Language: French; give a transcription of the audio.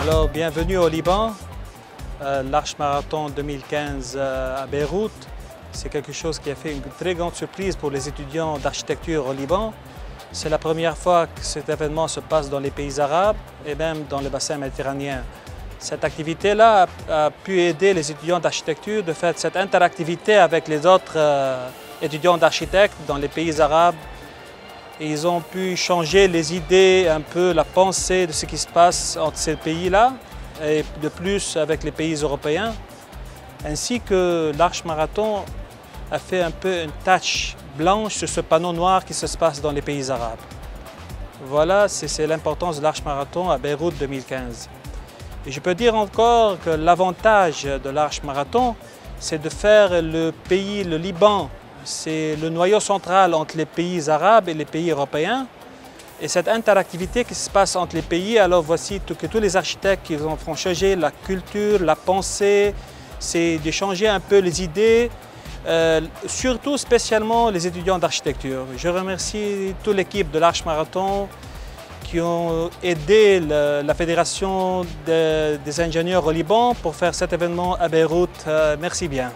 Alors, bienvenue au Liban. Euh, L'Arche Marathon 2015 euh, à Beyrouth, c'est quelque chose qui a fait une très grande surprise pour les étudiants d'architecture au Liban. C'est la première fois que cet événement se passe dans les pays arabes et même dans le bassin méditerranéen. Cette activité-là a, pu aider les étudiants d'architecture de faire cette interactivité avec les autres euh, étudiants d'architectes dans les pays arabes ils ont pu changer les idées, un peu la pensée de ce qui se passe entre ces pays-là et de plus avec les pays européens. Ainsi que l'Arche Marathon a fait un peu une tache blanche sur ce panneau noir qui se passe dans les pays arabes. Voilà, c'est l'importance de l'Arche Marathon à Beyrouth 2015. Et je peux dire encore que l'avantage de l'Arche Marathon, c'est de faire le pays, le Liban, c'est le noyau central entre les pays arabes et les pays européens. Et cette interactivité qui se passe entre les pays, alors voici que tous les architectes qui ont changer la culture, la pensée, c'est d'échanger un peu les idées, euh, surtout spécialement les étudiants d'architecture. Je remercie toute l'équipe de l'Arche Marathon qui ont aidé la Fédération de, des ingénieurs au Liban pour faire cet événement à Beyrouth. Euh, merci bien.